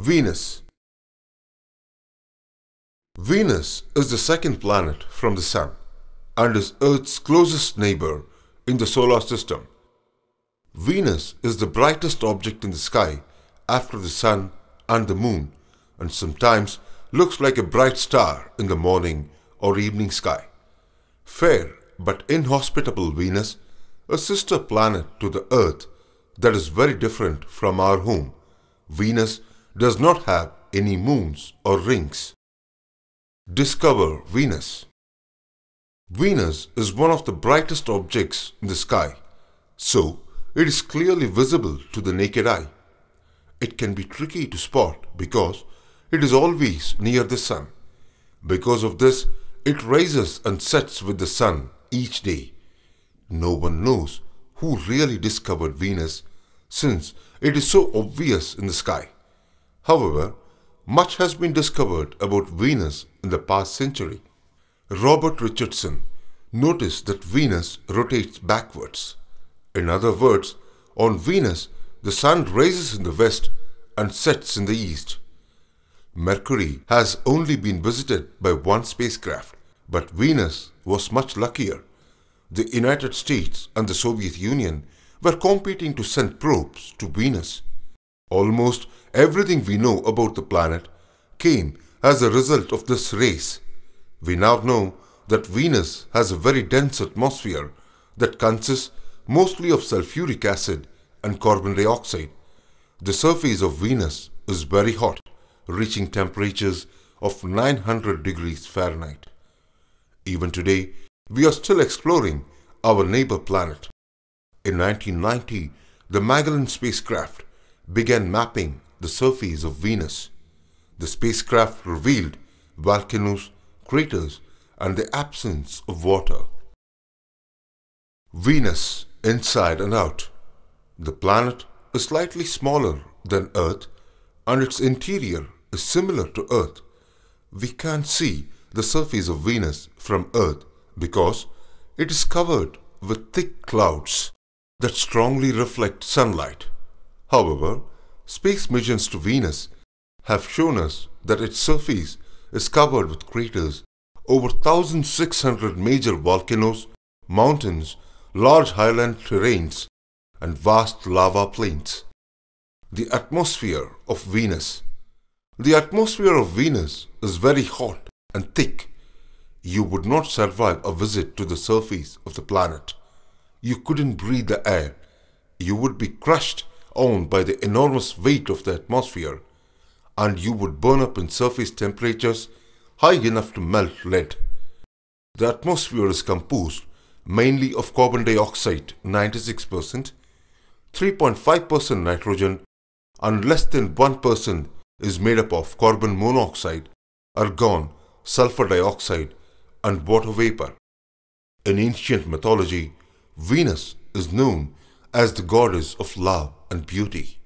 Venus Venus is the second planet from the Sun and is Earth's closest neighbor in the solar system. Venus is the brightest object in the sky after the Sun and the Moon and sometimes looks like a bright star in the morning or evening sky. Fair but inhospitable Venus, a sister planet to the Earth that is very different from our home. Venus does not have any moons or rings. Discover Venus. Venus is one of the brightest objects in the sky, so it is clearly visible to the naked eye. It can be tricky to spot because it is always near the sun. Because of this, it rises and sets with the sun each day. No one knows who really discovered Venus since it is so obvious in the sky. However, much has been discovered about Venus in the past century. Robert Richardson noticed that Venus rotates backwards. In other words, on Venus, the sun rises in the west and sets in the east. Mercury has only been visited by one spacecraft, but Venus was much luckier. The United States and the Soviet Union were competing to send probes to Venus. Almost everything we know about the planet came as a result of this race. We now know that Venus has a very dense atmosphere that consists mostly of sulfuric acid and carbon dioxide. The surface of Venus is very hot, reaching temperatures of 900 degrees Fahrenheit. Even today, we are still exploring our neighbor planet. In 1990, the Magellan spacecraft began mapping the surface of Venus. The spacecraft revealed volcanoes, craters, and the absence of water. Venus, inside and out. The planet is slightly smaller than Earth and its interior is similar to Earth. We can't see the surface of Venus from Earth because it is covered with thick clouds that strongly reflect sunlight. However, space missions to Venus have shown us that its surface is covered with craters over 1,600 major volcanoes, mountains, large highland terrains, and vast lava plains. The atmosphere of Venus. The atmosphere of Venus is very hot and thick. You would not survive a visit to the surface of the planet you couldn't breathe the air. You would be crushed on by the enormous weight of the atmosphere, and you would burn up in surface temperatures high enough to melt lead. The atmosphere is composed mainly of carbon dioxide 96%, 3.5% nitrogen, and less than 1% is made up of carbon monoxide, argon, sulfur dioxide, and water vapor. In ancient mythology, Venus is known as the goddess of love and beauty.